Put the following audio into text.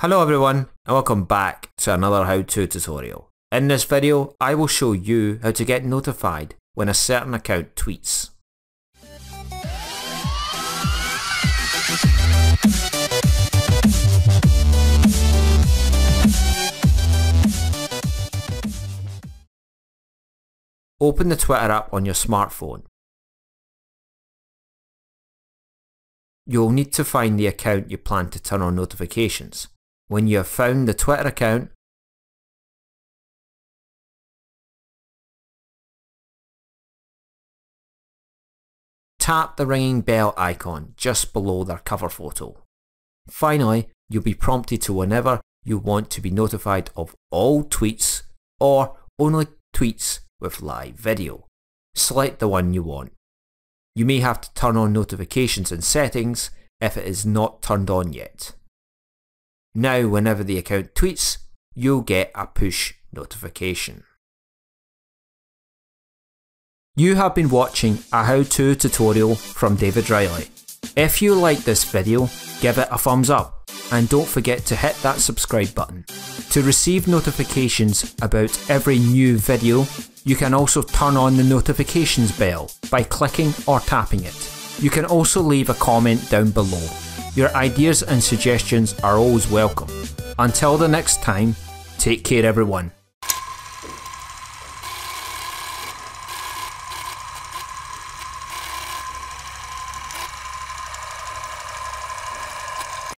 Hello everyone and welcome back to another how-to tutorial. In this video I will show you how to get notified when a certain account tweets. Open the Twitter app on your smartphone. You'll need to find the account you plan to turn on notifications. When you have found the Twitter account, tap the ringing bell icon just below their cover photo. Finally, you'll be prompted to whenever you want to be notified of all tweets or only tweets with live video. Select the one you want. You may have to turn on notifications in settings if it is not turned on yet. Now whenever the account tweets, you'll get a push notification. You have been watching a how-to tutorial from David Reilly. If you like this video, give it a thumbs up and don't forget to hit that subscribe button. To receive notifications about every new video, you can also turn on the notifications bell by clicking or tapping it. You can also leave a comment down below. Your ideas and suggestions are always welcome. Until the next time, take care everyone.